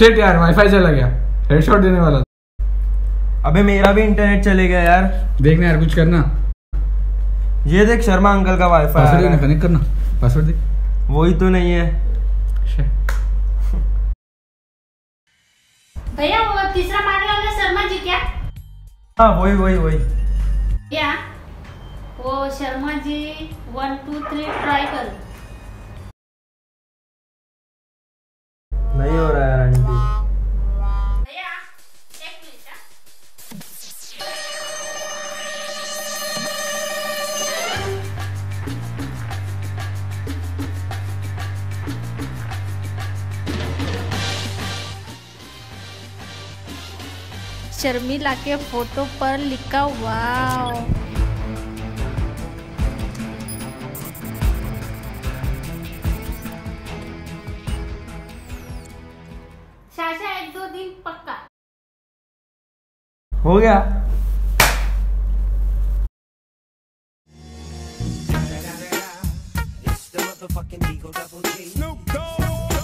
Shit यार wifi चला गया। हेडशॉट देने वाला अबे मेरा भी इंटरनेट चले गया यार। देखना यार कुछ करना। ये देख शर्मा अंकल का वाईफाई पासवर्ड है। कनेक्ट करना। पासवर्ड दे वही तो नहीं है। भैया वो तीसरा मारने वाला शर्मा जी क्या? हाँ वही वही वही। या? वो Sharma ji one two three try करो। शर्मिला के फ़ोटो पर लिखा वाओ. शाशा एक दो दिन पक्का। हो गया। मेरा यूट्यूब